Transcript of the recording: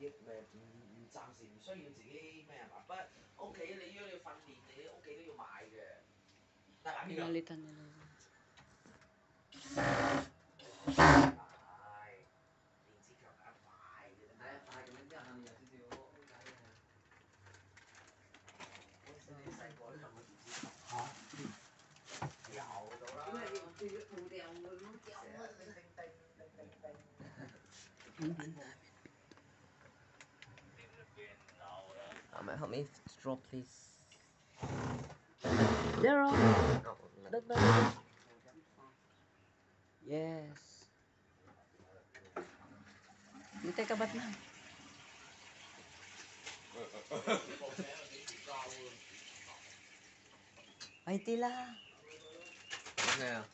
亦誒唔唔暫時唔需要自己咩啊嘛，不過屋企你如果你要訓練，你屋企都要買嘅。得啦，呢個 Pinalitan nila. 快，電子強梗係快嘅啫。係啊，快咁樣之後後面有少少解嘅。你細個都有冇電子琴？嚇，有到啦。咁 Mẹ help me draw please. Zero. Oh, no. no. Yes. Hintay ka ba't lang? Ay, tila. Ano na yan?